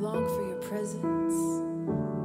long for your presence.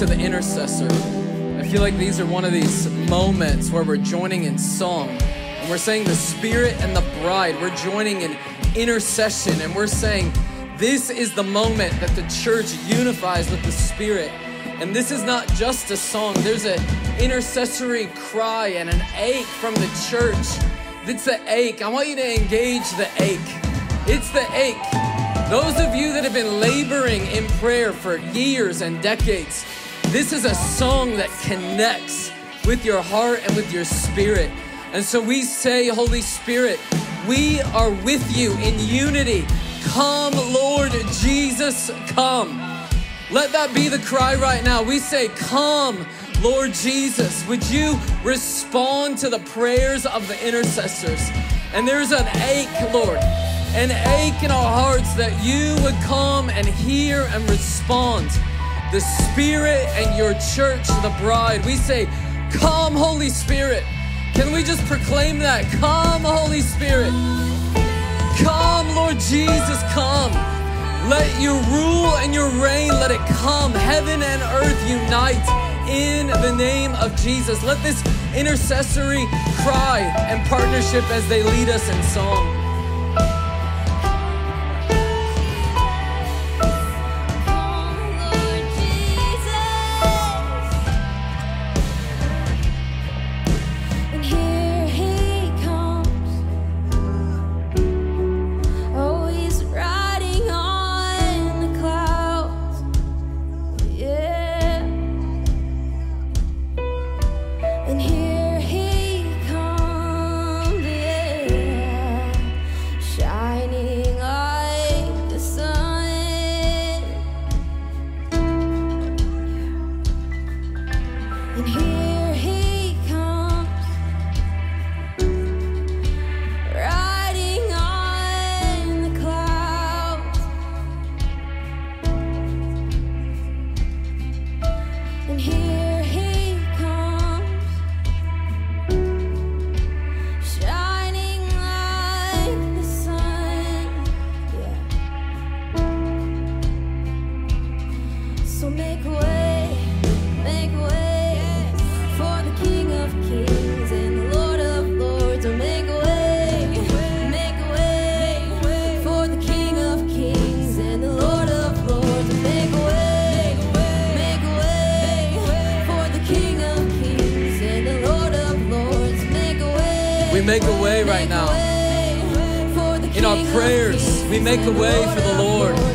To the intercessor. I feel like these are one of these moments where we're joining in song and we're saying the Spirit and the bride, we're joining in intercession and we're saying this is the moment that the church unifies with the Spirit. And this is not just a song, there's an intercessory cry and an ache from the church. It's the ache. I want you to engage the ache. It's the ache. Those of you that have been laboring in prayer for years and decades, this is a song that connects with your heart and with your spirit. And so we say, Holy Spirit, we are with you in unity. Come, Lord Jesus, come. Let that be the cry right now. We say, Come, Lord Jesus. Would you respond to the prayers of the intercessors? And there's an ache, Lord, an ache in our hearts that you would come and hear and respond. The Spirit and your church, the bride. We say, Come, Holy Spirit. Can we just proclaim that? Come, Holy Spirit. Come, Lord Jesus, come. Let your rule and your reign, let it come. Heaven and earth unite in the name of Jesus. Let this intercessory cry and partnership as they lead us in song. Right now. In our prayers, we make a way for the Lord.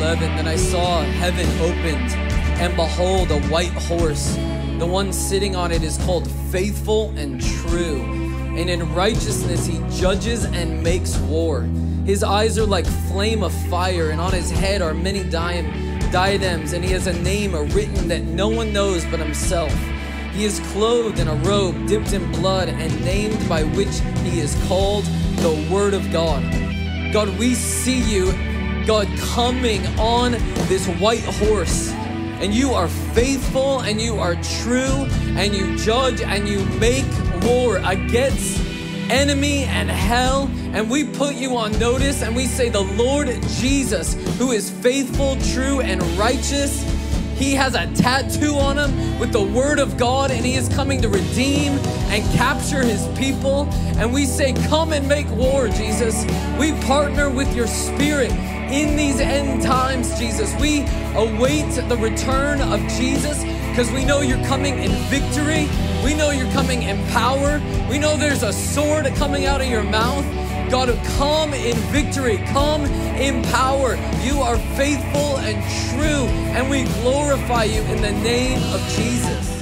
19:11, then I saw heaven opened, and behold, a white horse. The one sitting on it is called faithful and true. And in righteousness he judges and makes war. His eyes are like flame of fire, and on his head are many diadems, and he has a name written that no one knows but himself. He is clothed in a robe dipped in blood and named by which he is called the Word of God. God, we see you, God, coming on this white horse. And you are faithful and you are true and you judge and you make war against enemy and hell. And we put you on notice and we say, The Lord Jesus, who is faithful, true, and righteous he has a tattoo on him with the word of God, and he is coming to redeem and capture his people. And we say, Come and make war, Jesus. We partner with your spirit in these end times, Jesus. We await the return of Jesus because we know you're coming in victory. We know you're coming in power. We know there's a sword coming out of your mouth. God, come in victory, come in power. You are faithful and true, and we glorify you in the name of Jesus.